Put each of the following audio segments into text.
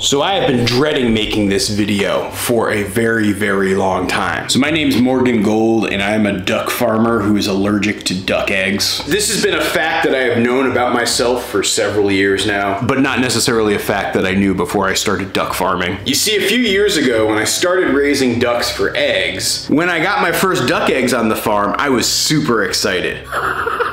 So I have been dreading making this video for a very, very long time. So my name's Morgan Gold and I am a duck farmer who is allergic to duck eggs. This has been a fact that I have known about myself for several years now, but not necessarily a fact that I knew before I started duck farming. You see, a few years ago when I started raising ducks for eggs, when I got my first duck eggs on the farm, I was super excited.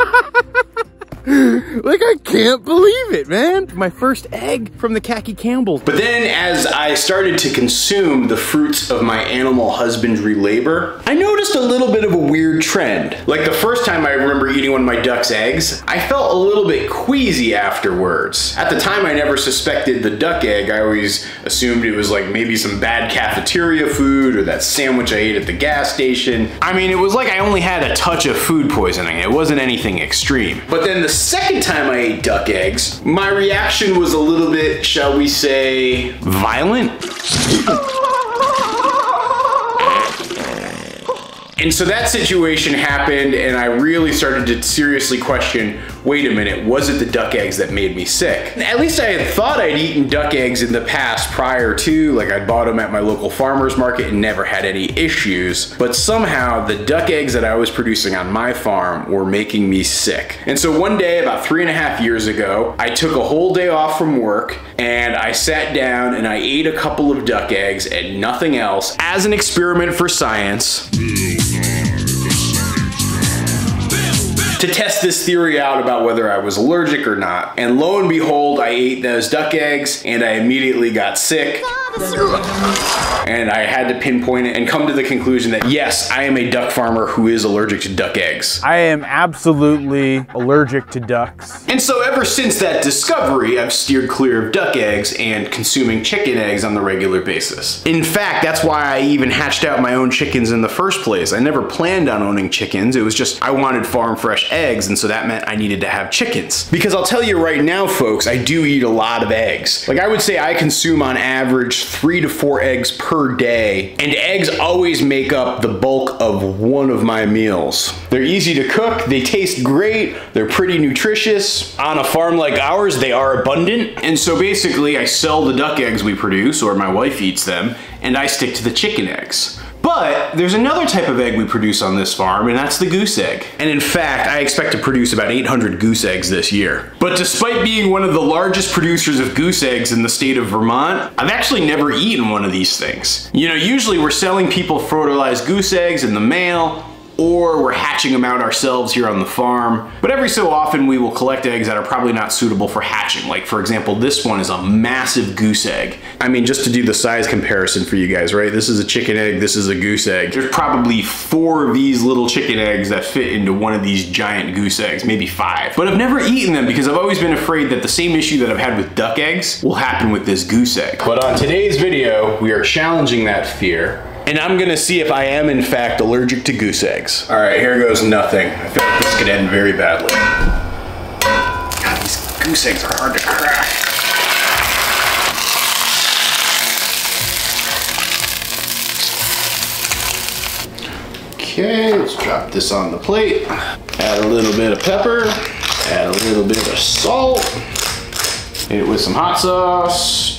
like I can't believe it, man. My first egg from the khaki Campbell. But then as I started to consume the fruits of my animal husbandry labor, I noticed a little bit of a weird trend. Like the first time I remember eating one of my duck's eggs, I felt a little bit queasy afterwards. At the time I never suspected the duck egg. I always assumed it was like maybe some bad cafeteria food or that sandwich I ate at the gas station. I mean, it was like I only had a touch of food poisoning. It wasn't anything extreme. But then the second time I ate duck eggs, my reaction was a little bit, shall we say, violent? And so that situation happened and I really started to seriously question, wait a minute, was it the duck eggs that made me sick? At least I had thought I'd eaten duck eggs in the past prior to, like I'd bought them at my local farmer's market and never had any issues. But somehow the duck eggs that I was producing on my farm were making me sick. And so one day, about three and a half years ago, I took a whole day off from work and I sat down and I ate a couple of duck eggs and nothing else as an experiment for science. To test this theory out about whether I was allergic or not. And lo and behold, I ate those duck eggs and I immediately got sick. And I had to pinpoint it and come to the conclusion that yes, I am a duck farmer who is allergic to duck eggs. I am absolutely allergic to ducks. And so ever since that discovery, I've steered clear of duck eggs and consuming chicken eggs on the regular basis. In fact, that's why I even hatched out my own chickens in the first place. I never planned on owning chickens. It was just I wanted farm fresh eggs and so that meant I needed to have chickens. Because I'll tell you right now, folks, I do eat a lot of eggs. Like I would say I consume on average three to four eggs per day, and eggs always make up the bulk of one of my meals. They're easy to cook, they taste great, they're pretty nutritious. On a farm like ours, they are abundant. And so basically, I sell the duck eggs we produce, or my wife eats them, and I stick to the chicken eggs. But there's another type of egg we produce on this farm, and that's the goose egg. And in fact, I expect to produce about 800 goose eggs this year. But despite being one of the largest producers of goose eggs in the state of Vermont, I've actually never eaten one of these things. You know, usually we're selling people fertilized goose eggs in the mail, or we're hatching them out ourselves here on the farm. But every so often we will collect eggs that are probably not suitable for hatching. Like for example, this one is a massive goose egg. I mean, just to do the size comparison for you guys, right? This is a chicken egg, this is a goose egg. There's probably four of these little chicken eggs that fit into one of these giant goose eggs, maybe five. But I've never eaten them because I've always been afraid that the same issue that I've had with duck eggs will happen with this goose egg. But on today's video, we are challenging that fear and I'm gonna see if I am in fact allergic to goose eggs. All right, here goes nothing. I feel like this could end very badly. God, these goose eggs are hard to crack. Okay, let's drop this on the plate. Add a little bit of pepper, add a little bit of salt, hit it with some hot sauce.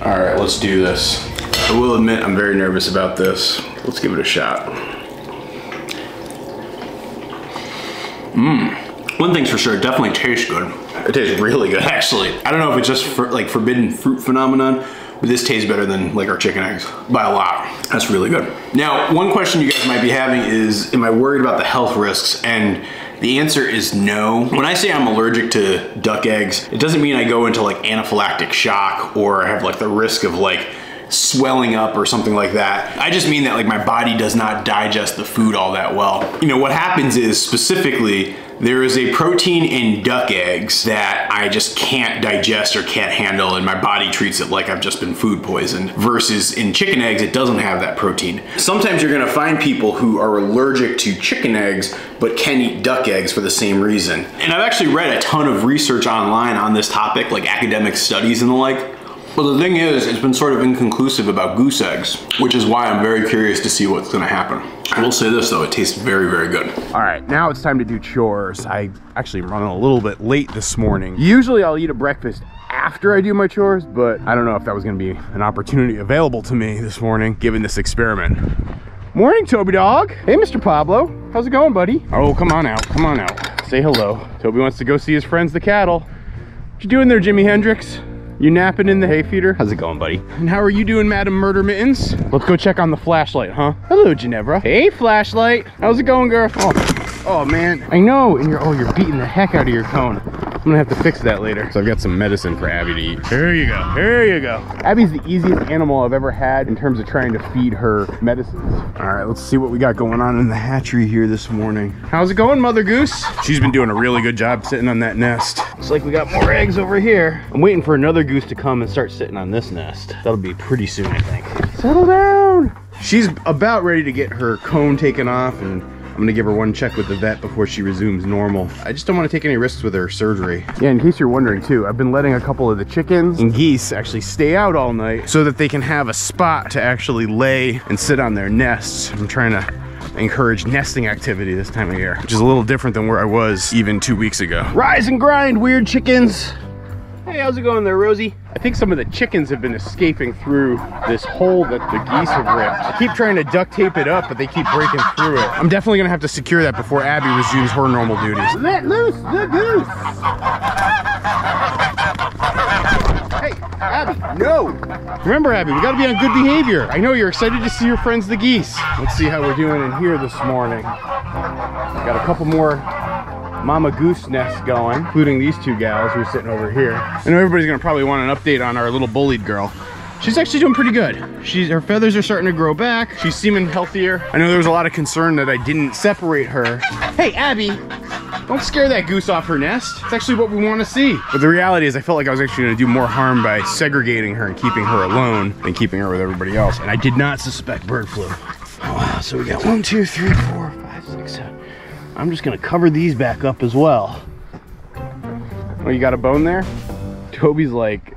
All right, let's do this. I will admit I'm very nervous about this. Let's give it a shot. Mmm. One thing's for sure, it definitely tastes good. It tastes really good, actually. I don't know if it's just for, like forbidden fruit phenomenon, but this tastes better than like our chicken eggs by a lot. That's really good. Now, one question you guys might be having is, am I worried about the health risks? And the answer is no. When I say I'm allergic to duck eggs, it doesn't mean I go into like anaphylactic shock or I have like the risk of like swelling up or something like that. I just mean that like my body does not digest the food all that well. You know, what happens is specifically there is a protein in duck eggs that I just can't digest or can't handle and my body treats it like I've just been food poisoned versus in chicken eggs it doesn't have that protein. Sometimes you're gonna find people who are allergic to chicken eggs but can eat duck eggs for the same reason. And I've actually read a ton of research online on this topic like academic studies and the like but the thing is, it's been sort of inconclusive about goose eggs, which is why I'm very curious to see what's gonna happen. I will say this though, it tastes very, very good. All right, now it's time to do chores. I actually run a little bit late this morning. Usually I'll eat a breakfast after I do my chores, but I don't know if that was gonna be an opportunity available to me this morning, given this experiment. Morning, Toby dog. Hey, Mr. Pablo. How's it going, buddy? Oh, come on out, come on out. Say hello. Toby wants to go see his friends, the cattle. What you doing there, Jimi Hendrix? You napping in the hay feeder? How's it going, buddy? And how are you doing, Madam Murder Mittens? Let's go check on the flashlight, huh? Hello, Ginevra. Hey, flashlight. How's it going, girl? Oh, oh man. I know. And you're, oh, you're beating the heck out of your cone. I'm gonna have to fix that later. So I've got some medicine for Abby to eat. Here you go, here you go. Abby's the easiest animal I've ever had in terms of trying to feed her medicines. All right, let's see what we got going on in the hatchery here this morning. How's it going, Mother Goose? She's been doing a really good job sitting on that nest. Looks like we got more eggs over here. I'm waiting for another goose to come and start sitting on this nest. That'll be pretty soon, I think. Settle down. She's about ready to get her cone taken off and I'm gonna give her one check with the vet before she resumes normal. I just don't want to take any risks with her surgery. Yeah, in case you're wondering too, I've been letting a couple of the chickens and geese actually stay out all night so that they can have a spot to actually lay and sit on their nests. I'm trying to encourage nesting activity this time of year, which is a little different than where I was even two weeks ago. Rise and grind, weird chickens. Hey, how's it going there, Rosie? I think some of the chickens have been escaping through this hole that the geese have ripped. I keep trying to duct tape it up, but they keep breaking through it. I'm definitely gonna have to secure that before Abby resumes her normal duties. Let loose the goose! Hey, Abby, no! Remember, Abby, we gotta be on good behavior. I know you're excited to see your friends, the geese. Let's see how we're doing in here this morning. Got a couple more mama goose nest going, including these two gals who are sitting over here. I know everybody's gonna probably want an update on our little bullied girl. She's actually doing pretty good. She's her feathers are starting to grow back. She's seeming healthier. I know there was a lot of concern that I didn't separate her. Hey, Abby, don't scare that goose off her nest. It's actually what we want to see. But the reality is I felt like I was actually going to do more harm by segregating her and keeping her alone than keeping her with everybody else. And I did not suspect bird flu. Oh, wow, so we got one, two, three, four. I'm just gonna cover these back up as well. Oh, you got a bone there? Toby's like,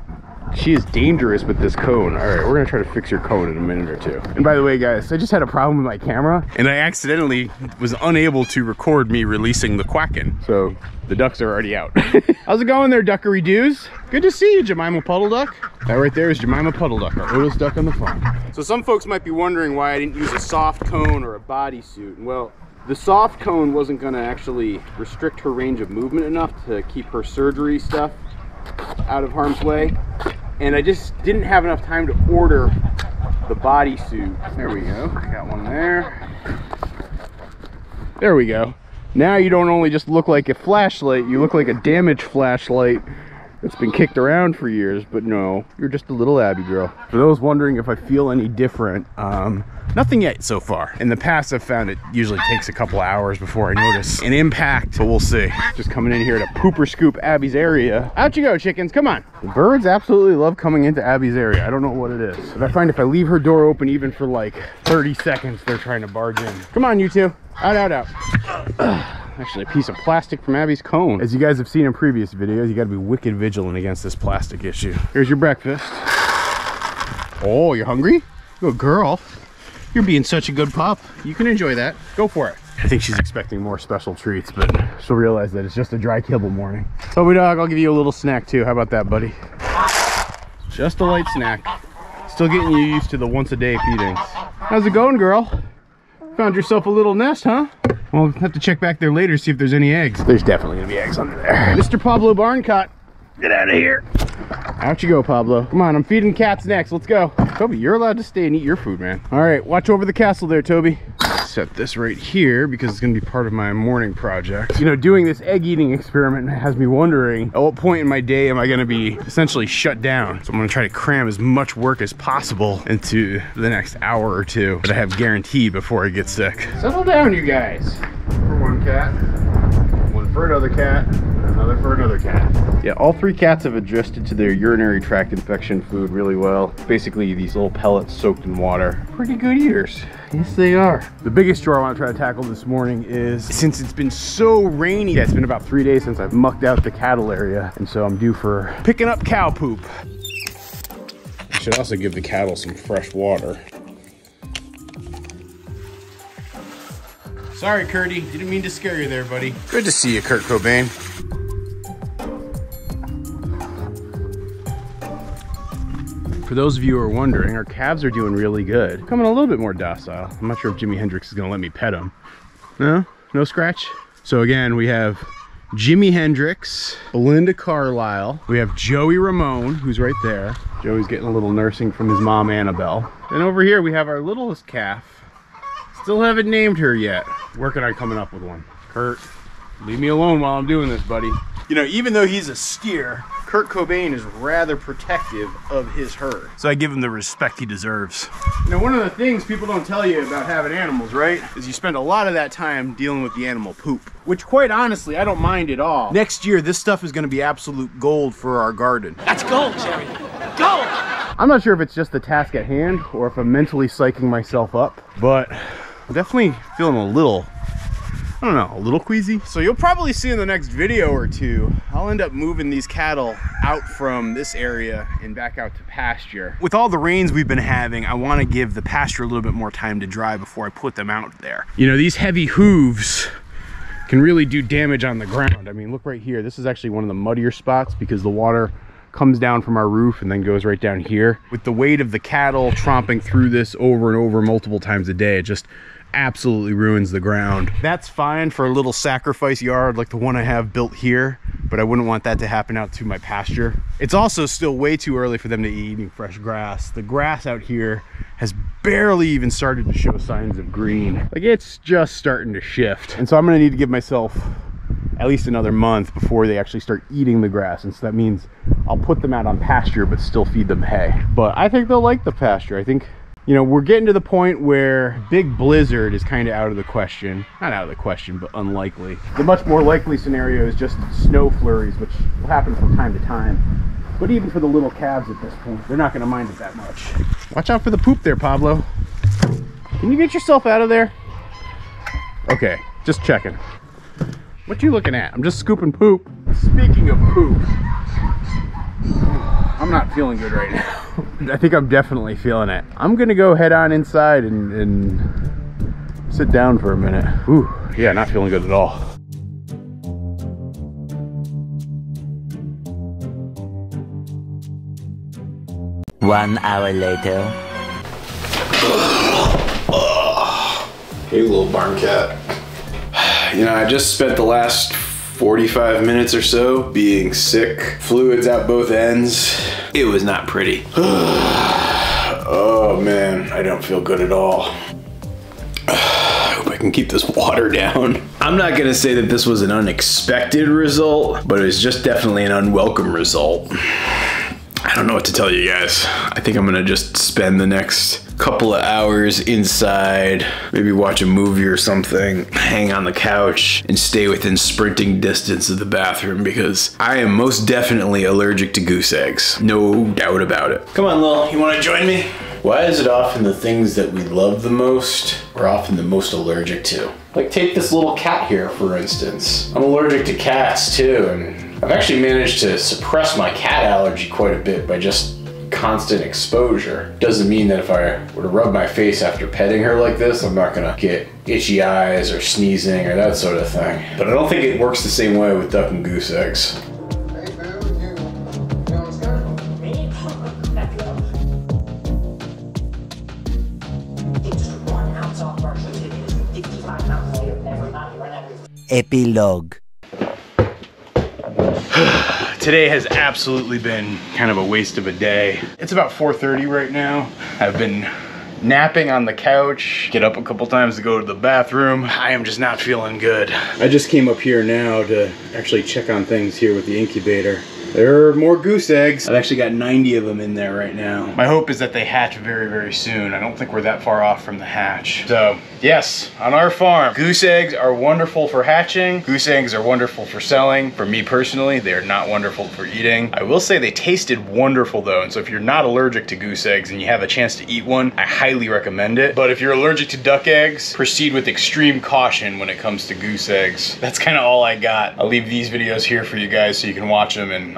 she is dangerous with this cone. All right, we're gonna try to fix your cone in a minute or two. And by the way, guys, I just had a problem with my camera and I accidentally was unable to record me releasing the quacking. So the ducks are already out. How's it going there, duckery doos? Good to see you, Jemima Puddle Duck. That right there is Jemima Puddle Duck, our oldest duck on the farm. So some folks might be wondering why I didn't use a soft cone or a bodysuit. Well, the soft cone wasn't gonna actually restrict her range of movement enough to keep her surgery stuff out of harm's way. And I just didn't have enough time to order the bodysuit. There we go, got one there. There we go. Now you don't only just look like a flashlight, you look like a damaged flashlight that's been kicked around for years, but no, you're just a little Abby girl. For those wondering if I feel any different, um, nothing yet so far. In the past, I've found it usually takes a couple hours before I notice an impact, but we'll see. Just coming in here to pooper scoop Abby's area. Out you go, chickens, come on. The birds absolutely love coming into Abby's area. I don't know what it is. But I find if I leave her door open even for like 30 seconds, they're trying to barge in. Come on, you two. Out, out, out. actually a piece of plastic from Abby's cone. As you guys have seen in previous videos, you gotta be wicked vigilant against this plastic issue. Here's your breakfast. Oh, you're hungry? Good girl. You're being such a good pup. You can enjoy that. Go for it. I think she's expecting more special treats, but she'll realize that it's just a dry kibble morning. Toby dog, I'll give you a little snack too. How about that, buddy? Just a light snack. Still getting you used to the once a day feedings. How's it going, girl? Found yourself a little nest, huh? We'll have to check back there later, to see if there's any eggs. There's definitely gonna be eggs under there. Mr. Pablo Barncott, get out of here. Out you go, Pablo. Come on, I'm feeding cats next. Let's go. Toby, you're allowed to stay and eat your food, man. All right, watch over the castle there, Toby. Set this right here because it's gonna be part of my morning project. You know, doing this egg eating experiment has me wondering at what point in my day am I gonna be essentially shut down? So I'm gonna try to cram as much work as possible into the next hour or two that I have guaranteed before I get sick. Settle down, you guys. For one cat, one for another cat, another for another cat. Yeah, all three cats have adjusted to their urinary tract infection food really well. Basically, these little pellets soaked in water. Pretty good eaters. Yes, they are. The biggest chore I want to try to tackle this morning is since it's been so rainy, yeah, it's been about three days since I've mucked out the cattle area. And so I'm due for picking up cow poop. I should also give the cattle some fresh water. Sorry, Curdy. Didn't mean to scare you there, buddy. Good to see you, Kurt Cobain. For those of you who are wondering, our calves are doing really good. Coming a little bit more docile. I'm not sure if Jimi Hendrix is gonna let me pet them. No? No scratch? So again, we have Jimi Hendrix, Belinda Carlisle. We have Joey Ramone, who's right there. Joey's getting a little nursing from his mom, Annabelle. And over here we have our littlest calf. Still haven't named her yet. Working on coming up with one. Kurt, leave me alone while I'm doing this, buddy. You know, even though he's a steer, Kurt Cobain is rather protective of his herd. So I give him the respect he deserves. You know, one of the things people don't tell you about having animals, right, is you spend a lot of that time dealing with the animal poop, which quite honestly, I don't mind at all. Next year, this stuff is gonna be absolute gold for our garden. That's gold, Jerry. Gold! I'm not sure if it's just the task at hand or if I'm mentally psyching myself up, but I'm definitely feeling a little I don't know, a little queasy. So you'll probably see in the next video or two, I'll end up moving these cattle out from this area and back out to pasture. With all the rains we've been having, I want to give the pasture a little bit more time to dry before I put them out there. You know, these heavy hooves can really do damage on the ground. I mean, look right here. This is actually one of the muddier spots because the water comes down from our roof and then goes right down here. With the weight of the cattle tromping through this over and over multiple times a day, it just absolutely ruins the ground. That's fine for a little sacrifice yard like the one I have built here, but I wouldn't want that to happen out to my pasture. It's also still way too early for them to eat eating fresh grass. The grass out here has barely even started to show signs of green. Like it's just starting to shift. And so I'm gonna need to give myself at least another month before they actually start eating the grass. And so that means I'll put them out on pasture, but still feed them hay. But I think they'll like the pasture. I think you know, we're getting to the point where big blizzard is kind of out of the question. Not out of the question, but unlikely. The much more likely scenario is just snow flurries, which will happen from time to time. But even for the little calves at this point, they're not going to mind it that much. Watch out for the poop there, Pablo. Can you get yourself out of there? Okay, just checking. What you looking at? I'm just scooping poop. Speaking of poop, I'm not feeling good right now. I think I'm definitely feeling it. I'm gonna go head on inside and, and sit down for a minute. Ooh, yeah, not feeling good at all. One hour later. Hey, little barn cat. You know, I just spent the last 45 minutes or so being sick, fluids out both ends. It was not pretty. oh man, I don't feel good at all. I hope I can keep this water down. I'm not gonna say that this was an unexpected result, but it was just definitely an unwelcome result. I don't know what to tell you guys. I think I'm gonna just spend the next couple of hours inside, maybe watch a movie or something, hang on the couch, and stay within sprinting distance of the bathroom because I am most definitely allergic to goose eggs. No doubt about it. Come on, Lil, you wanna join me? Why is it often the things that we love the most we're often the most allergic to? Like take this little cat here, for instance. I'm allergic to cats too, and I've actually managed to suppress my cat allergy quite a bit by just constant exposure. Doesn't mean that if I were to rub my face after petting her like this, I'm not gonna get itchy eyes or sneezing or that sort of thing. But I don't think it works the same way with duck and goose eggs. Epilogue. Today has absolutely been kind of a waste of a day. It's about 4.30 right now. I've been napping on the couch, get up a couple times to go to the bathroom. I am just not feeling good. I just came up here now to actually check on things here with the incubator. There are more goose eggs. I've actually got 90 of them in there right now. My hope is that they hatch very, very soon. I don't think we're that far off from the hatch. So, yes, on our farm, goose eggs are wonderful for hatching. Goose eggs are wonderful for selling. For me personally, they are not wonderful for eating. I will say they tasted wonderful though, and so if you're not allergic to goose eggs and you have a chance to eat one, I highly recommend it. But if you're allergic to duck eggs, proceed with extreme caution when it comes to goose eggs. That's kind of all I got. I'll leave these videos here for you guys so you can watch them and